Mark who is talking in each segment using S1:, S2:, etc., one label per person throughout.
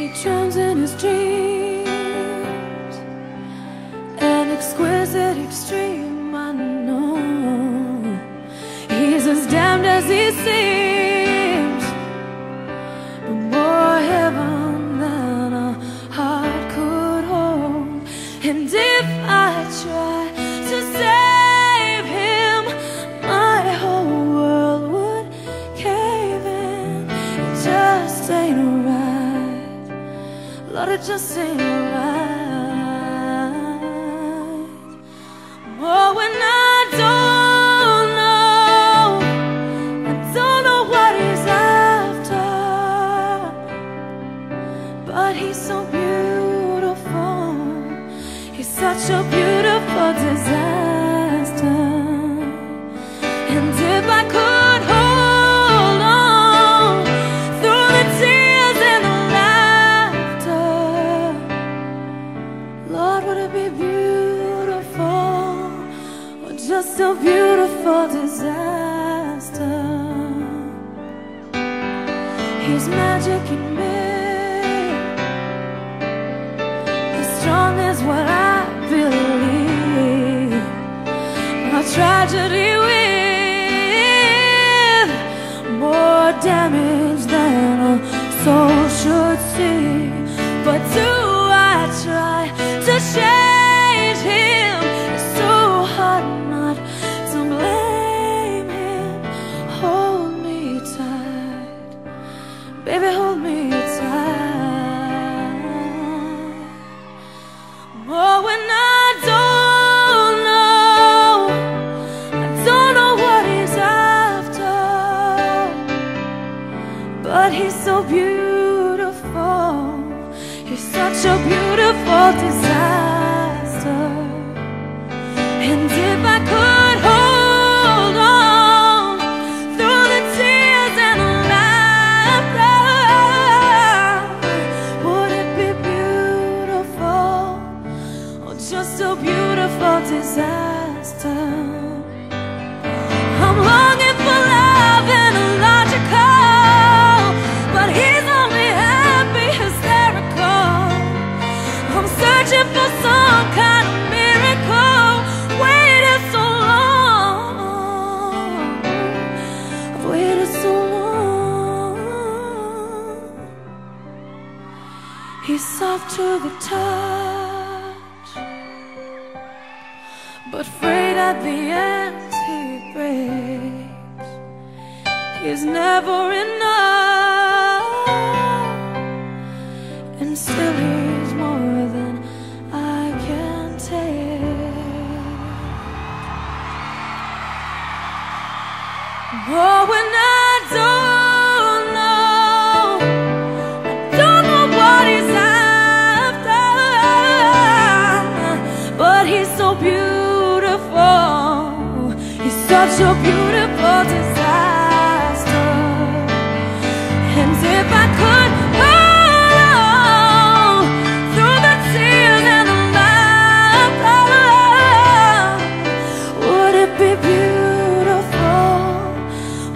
S1: He drowns in his dreams, an exquisite extreme. I know he's as damned as he seems, but more heaven than a heart could hold. And if I try to save him, my whole world would cave in. It just ain't right. Lord, it just ain't right. Oh, when I don't know, I don't know what he's after, but he's so beautiful. He's such a beautiful disaster. Just a beautiful disaster? He's magic in me, as strong as what I believe. My tragedy hold me tight. Oh, when I don't know, I don't know what he's after, but he's so beautiful. He's such a beautiful disaster. He's soft to the touch, but afraid at the end he breaks. He's never enough, and still he's more than I can take. Oh, when such a beautiful disaster. And if I could hold on through the tears and the laughter, oh, would it be beautiful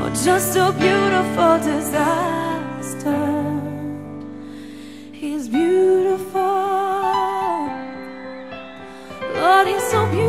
S1: or just a beautiful disaster? He's beautiful, Lord, He's so beautiful.